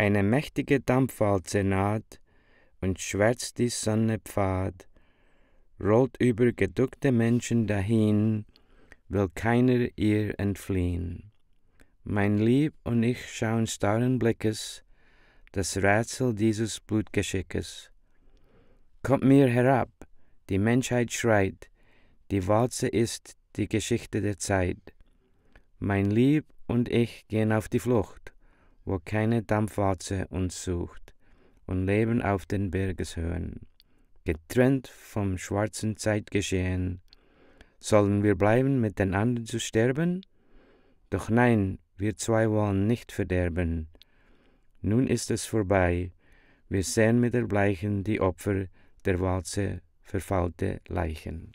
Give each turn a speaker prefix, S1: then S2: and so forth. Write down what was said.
S1: Eine mächtige Dampfwalze naht und schwärzt die Sonne Pfad, rollt über geduckte Menschen dahin, will keiner ihr entfliehen. Mein Lieb und ich schauen starren Blickes das Rätsel dieses Blutgeschickes. Kommt mir herab, die Menschheit schreit, die Walze ist die Geschichte der Zeit. Mein Lieb und ich gehen auf die Flucht, wo keine Dampfwalze uns sucht, und leben auf den Bergeshöhen, getrennt vom schwarzen Zeitgeschehen. Sollen wir bleiben, mit den anderen zu sterben? Doch nein, wir zwei wollen nicht verderben. Nun ist es vorbei, wir sehen mit der Bleichen die Opfer der Walze verfaulte Leichen.